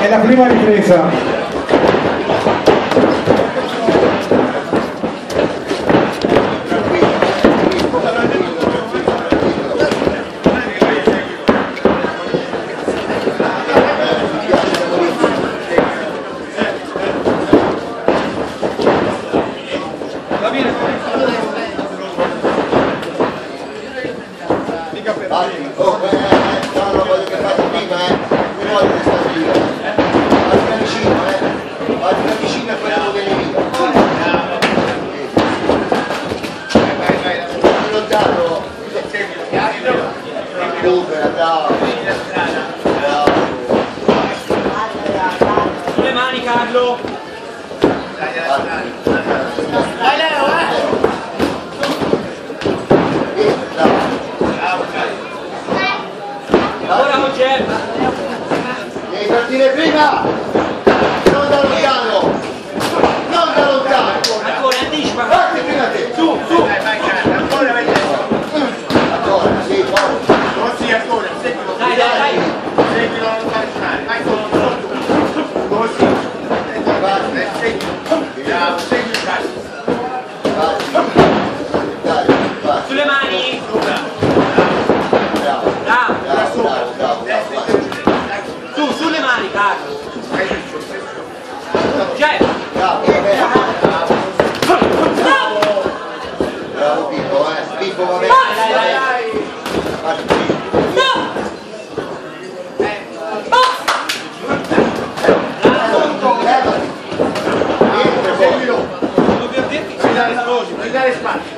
è la prima ripresa. l'opera, bravo. bravo. Sulle mani Carlo. Dai Leo, eh! Bravo Carlo. Ora Roger. Devi partire prima! Non da lontano!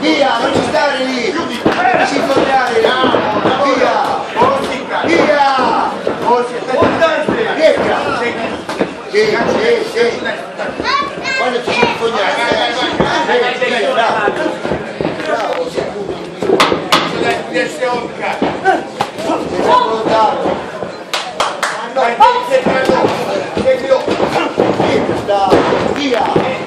Via, non ci stare lì! Non ci incontrare! Via! Via! Rieca! Sì, sì, sì! Quando ci si incontrare! Bravo, sei tu! Adesso è orca! Sei prontato! Ma non sei prontato! Thank you.